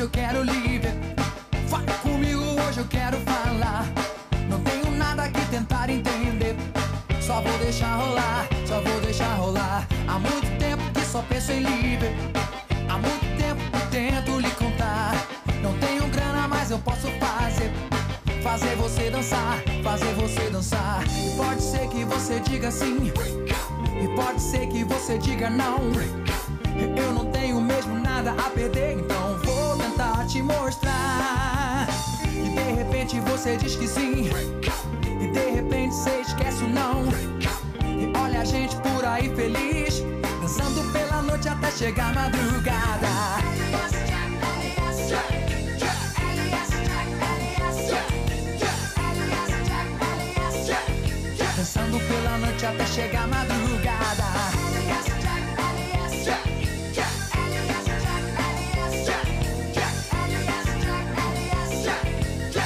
hoje eu quero livre. Fale comigo, hoje eu quero falar. Não tenho nada que tentar entender. Só vou deixar rolar, só vou deixar rolar. Há muito tempo que só penso em livre. Há muito tempo que tento lhe contar. Não tenho grana, mas eu posso fazer. Fazer você dançar, fazer você dançar. E pode ser que você diga sim. E pode ser que você diga não. Até chegar madrugada. Dançando pela noite até chegar madrugada.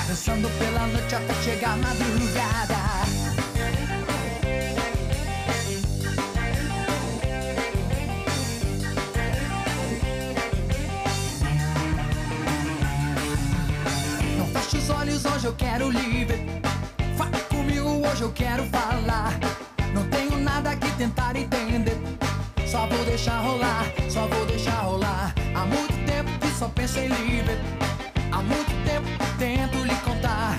Dançando pela noite até chegar madrugada. Hoje eu quero livre. Fale comigo, hoje eu quero falar. Não tenho nada que tentar entender. Só vou deixar rolar, só vou deixar rolar. Há muito tempo que só penso em livre. Há muito tempo que tento lhe contar.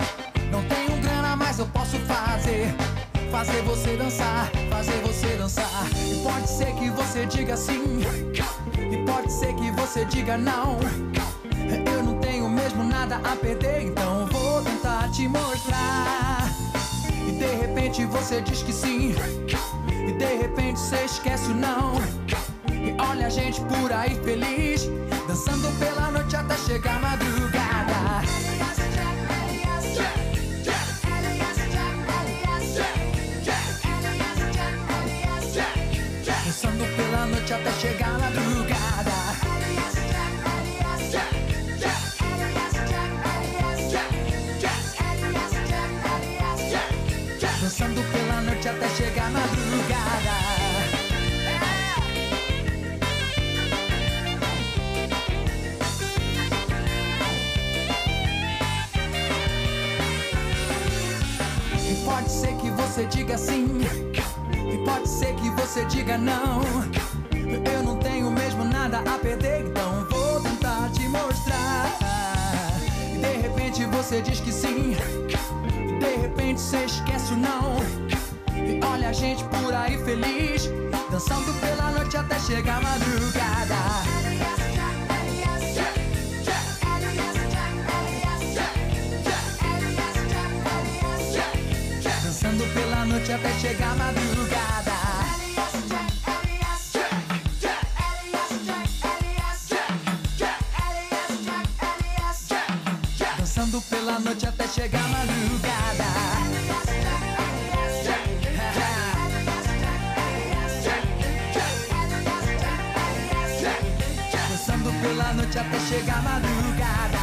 Não tenho grana, mas eu posso fazer. Fazer você dançar, fazer você dançar. E pode ser que você diga sim. E pode ser que você diga não. Nada a perder, então vou tentar te mostrar. E de repente você diz que sim. E de repente você esquece o não. E olha a gente por aí feliz, dançando pela noite até chegar madrugada. Dançando pela noite até chegar madrugada. Pela noite até chegar a madrugada. E pode ser que você diga sim. E pode ser que você diga não. Eu não tenho mesmo nada a perder, então vou tentar te mostrar. E de repente você diz que sim. E de repente você esquece o não. Gente por aí feliz, dançando pela noite até chegar a madrugada. Dançando pela noite até chegar a madrugada. Dançando pela noite até chegar a madrugada. Noite até chegar madrugada.